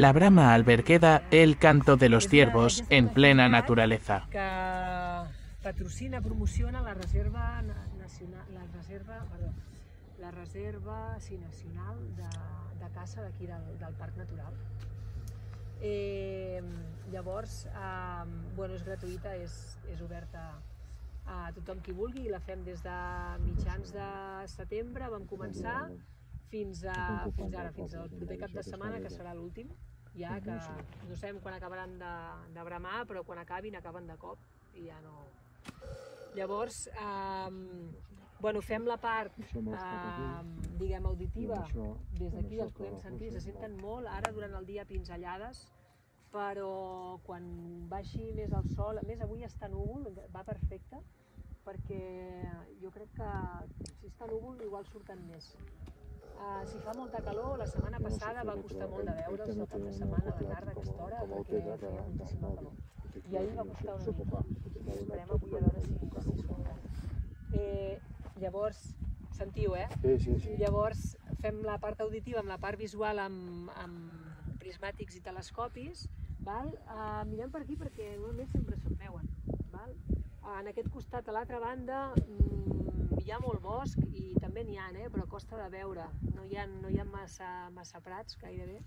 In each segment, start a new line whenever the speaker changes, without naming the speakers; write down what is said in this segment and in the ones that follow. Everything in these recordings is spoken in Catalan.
La brama alberqueda el canto de los ciervos en plena naturaleza.
que patrocina, promociona la reserva na- nacional, la reserva, perdó, la reserva sí, nacional de, de caça d'aquí del, del Parc Natural. Eh, llavors, eh, bueno, és gratuïta, és, és oberta a tothom qui vulgui i la fem des de mitjans de setembre, vam començar, fins, a, fins ara, fins al proper cap de setmana, que serà l'últim, ja que no sabem quan acabaran de, de bramar, però quan acabin, acaben de cop i ja no... Llavors, eh, bueno, fem la part, eh, diguem, auditiva, des d'aquí els podem sentir, se senten molt, ara durant el dia pinzellades, però quan baixi més el sol, a més avui està núvol, va perfecte, perquè jo crec que si està núvol igual surten més. Uh, si fa molta calor, la setmana passada va costar molt de veure'ls el cap de setmana a la tarda a aquesta hora perquè feia moltíssima calor. I ahir va costar una mica. Esperem avui a veure si, si surten. Eh, llavors, sentiu, eh?
Sí, sí, sí.
Llavors fem la part auditiva amb la part visual amb, amb prismàtics i telescopis. Val? Uh, mirem per aquí perquè normalment sempre se'n veuen. Val? Uh, en aquest costat, a l'altra banda, mm, hi ha molt bosc i també n'hi ha, eh? però costa de veure. No hi ha, no hi ha massa, massa prats gairebé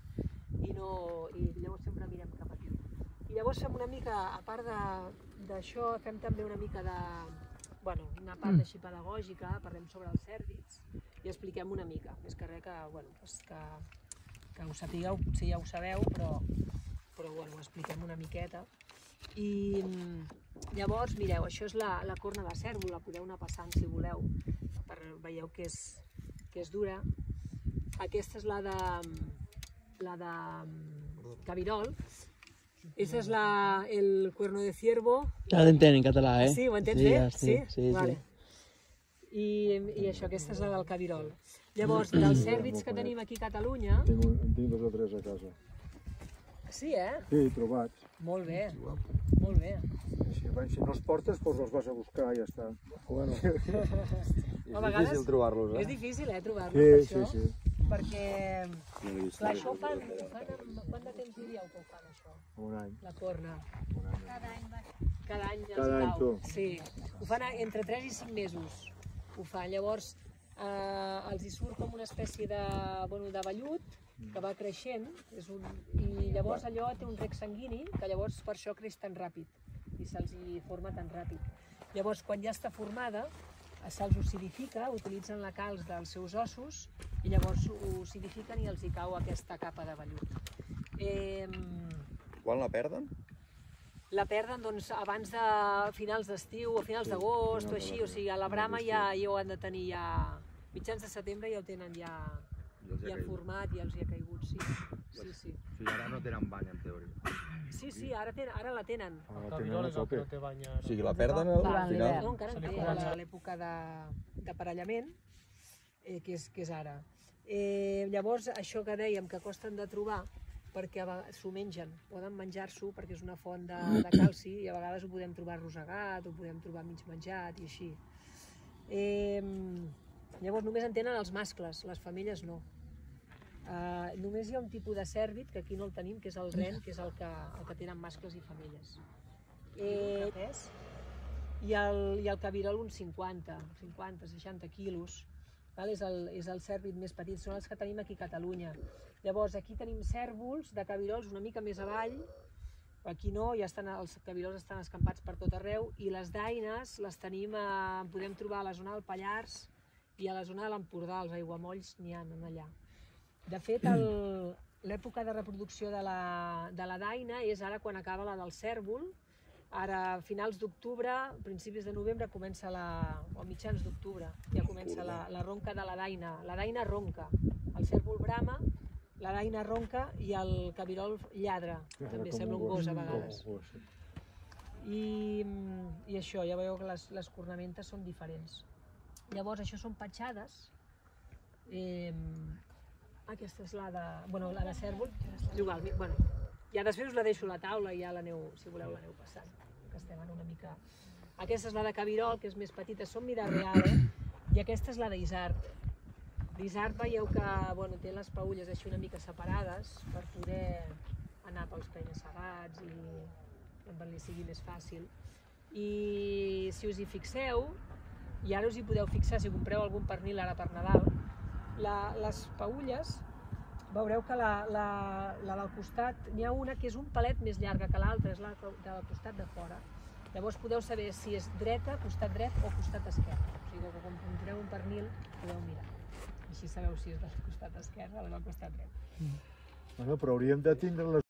i, no, i llavors sempre mirem cap aquí. I llavors fem una mica, a part de- d'això, fem també una mica de, bueno, una part així pedagògica, parlem sobre els cèrvids i expliquem una mica, més que res que, bueno, pues que, que ho sapigueu, si ja ho sabeu, però, però bueno, ho expliquem una miqueta. I mm, llavors, mireu, això és la, la corna de cèrvol, la podeu anar passant si voleu, per, veieu que és, que és dura. Aquesta és la de, la de cabirol. Esa és la, el cuerno de ciervo,
Ja l'entenc en català, eh?
Sí, ho entens
sí,
bé?
Ja estic, sí, sí.
vale. I, I això, aquesta és la del cabirol. Llavors, dels cèrvids que tenim aquí a Catalunya...
Tinc, un, en tinc dos o tres a casa.
Sí, eh?
Sí, trobats.
Molt bé, molt bé.
Si, si no els portes, doncs els vas a buscar i ja està.
Bueno,
A vegades
difícil trobar-los,
és
eh?
difícil, eh, trobar-los,
Sí,
per
sí,
això.
sí.
Perquè,
No
clar, això ho fan, ho fan amb... Quant de temps diríeu que ho fan, això?
Un any.
La corna. Cada any els
Cada any,
cau.
tu.
Sí. Ho fan entre 3 i 5 mesos. Ho fan. Llavors, eh, els hi surt com una espècie de, bueno, de vellut que va creixent és un, i llavors allò té un rec sanguini que llavors per això creix tan ràpid i se'ls hi forma tan ràpid. Llavors, quan ja està formada, se'ls ossidifica, utilitzen la calç dels seus ossos i llavors ho ossidifiquen i els hi cau aquesta capa de vellut. Eh,
Quan la perden?
la perden doncs, abans de finals d'estiu o finals d'agost o així, o sigui, a la brama ja, ja ho han de tenir ja... Mitjans de setembre ja ho tenen ja, ja format, ja els hi ha caigut, sí. Sí, sí.
O sigui, ara no tenen bany, en teoria.
Sí, sí, ara, ten, ara la tenen.
Ah, la tenen a tope.
O sigui, la perden al final.
no, encara en té a l'època de- d'aparellament, eh, que, és, que és ara. Eh, llavors, això que dèiem, que costen de trobar, perquè s'ho mengen, poden menjar-s'ho perquè és una font de, de calci i a vegades ho podem trobar rosegat, ho podem trobar mig menjat i així. Eh, llavors només en tenen els mascles, les femelles no. Uh, només hi ha un tipus de cèrvid, que aquí no el tenim, que és el ren, que és el que, el que tenen mascles i femelles. Eh, i el, i el cabirol uns 50, 50, 60 quilos. Val? És, el, és el cèrvid més petit, són els que tenim aquí a Catalunya. Llavors, aquí tenim cèrvols de cabirols una mica més avall, aquí no, ja estan, els cabirols estan escampats per tot arreu, i les daines les tenim, a, podem trobar a la zona del Pallars i a la zona de l'Empordà, els aiguamolls n'hi ha allà. De fet, l'època de reproducció de la, de la daina és ara quan acaba la del cèrvol, ara a finals d'octubre, principis de novembre, comença la, o mitjans d'octubre, ja comença la, la ronca de la daina. La daina ronca, el cèrvol brama, la daina ronca i el cabirol lladra, també
Com
sembla un gos a vegades. I, i això, ja veieu que les, les cornamentes són diferents. Llavors, això són petjades. Eh, aquesta és la de... Bueno, la de cèrvol, igual. Bueno, ja després us la deixo a la taula i ja l'aneu, si voleu, l'aneu passant. Que estem en una mica... Aquesta és la de cabirol, que és més petita, són mida real, eh? I aquesta és la d'isart. L'isart veieu que bueno, té les paulles així una mica separades per poder sigui, amb li sigui més fàcil. I si us hi fixeu, i ara us hi podeu fixar si compreu algun pernil ara per Nadal, la, les paulles, veureu que la, la, la del costat, n'hi ha una que és un palet més llarga que l'altra, és la del costat de fora. Llavors podeu saber si és dreta, costat dret o costat esquerre. O sigui que quan compreu un pernil podeu mirar. Així sabeu si és del costat esquerre o del costat dret.
Bueno, però hauríem de tindre les